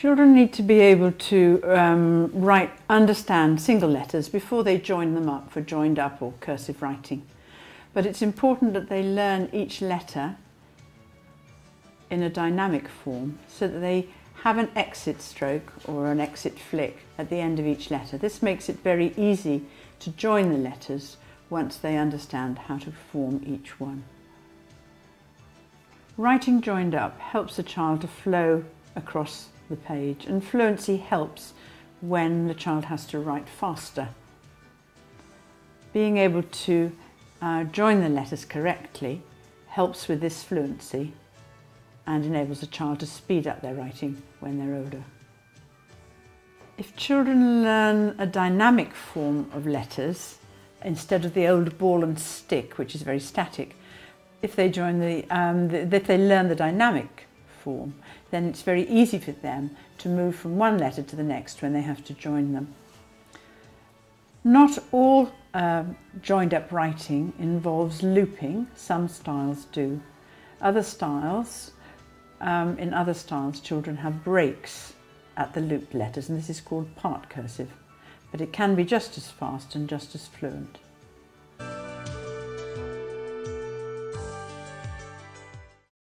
Children need to be able to um, write, understand single letters before they join them up for joined up or cursive writing. But it's important that they learn each letter in a dynamic form so that they have an exit stroke or an exit flick at the end of each letter. This makes it very easy to join the letters once they understand how to form each one. Writing joined up helps a child to flow across the page and fluency helps when the child has to write faster. Being able to uh, join the letters correctly helps with this fluency and enables a child to speed up their writing when they're older. If children learn a dynamic form of letters instead of the old ball and stick, which is very static, if they join the, um, the if they learn the dynamic form, then it's very easy for them to move from one letter to the next when they have to join them. Not all um, joined up writing involves looping, some styles do. Other styles, um, in other styles, children have breaks at the looped letters and this is called part cursive, but it can be just as fast and just as fluent.